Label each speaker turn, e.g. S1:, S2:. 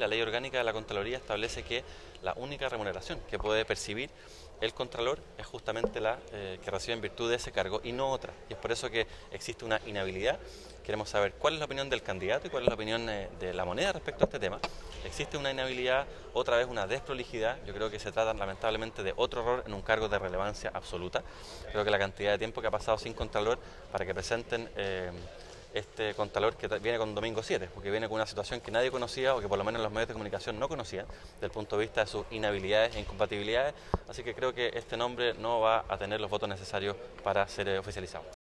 S1: la ley orgánica de la Contraloría establece que la única remuneración que puede percibir el Contralor es justamente la eh, que recibe en virtud de ese cargo y no otra. Y es por eso que existe una inhabilidad. Queremos saber cuál es la opinión del candidato y cuál es la opinión eh, de la moneda respecto a este tema. Existe una inhabilidad, otra vez una desprolijidad. Yo creo que se trata lamentablemente de otro error en un cargo de relevancia absoluta. Creo que la cantidad de tiempo que ha pasado sin Contralor para que presenten... Eh, este Contralor que viene con Domingo 7, porque viene con una situación que nadie conocía o que por lo menos los medios de comunicación no conocían, desde el punto de vista de sus inhabilidades e incompatibilidades, así que creo que este nombre no va a tener los votos necesarios para ser eh, oficializado.